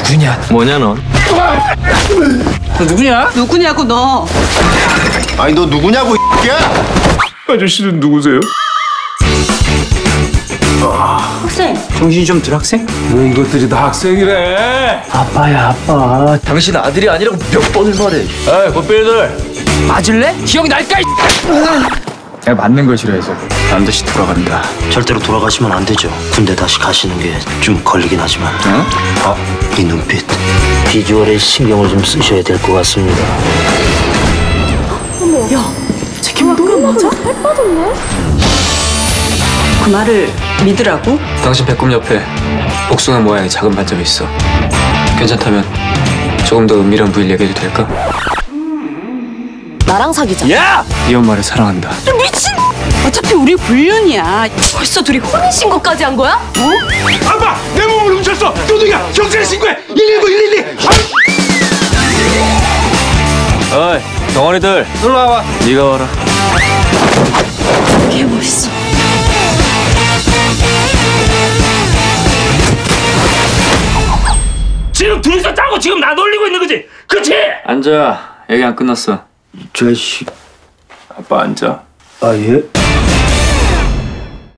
누구냐? 뭐냐 넌? 너 누구냐? 누구냐고 너. 아니 너 누구냐고 이야 아저씨는 누구세요? 학생. 정신이 좀 들 학생? 왜 이것들이 다 학생이래? 아빠야 아빠. 당신 아들이 아니라고 몇 번을 말해. 에이 고삐들 맞을래? 기억이 날까? 이 내가 맞는 걸 싫어해서 반드시 돌아간다. 절대로 돌아가시면 안 되죠. 군대 다시 가시는 게 좀 걸리긴 하지만. 어? 아, 이 눈빛. 비주얼에 신경을 좀 쓰셔야 될 것 같습니다. 그 말을 믿으라고? 당신 배꼽 옆에 복숭아 모양의 작은 반점이 있어. 괜찮다면 조금 더 은밀한 부위를 얘기해도 될까? 나랑 사귀자. 야! 네 엄마를 사랑한다. 미친. 어차피 우리 불륜이야. 벌써 둘이 혼인 신고까지 한 거야? 몸을 훔쳤어 도둑이야 경찰에 신고해 119 112 어이 덩어리들 놀러 와봐. 네가 와라. 개 멋있어. 지금 둘이서 짜고 지금 나 놀리고 있는 거지 그치? 앉아. 얘기 안 끝났어. 자식. 아빠 앉아. 아, 예?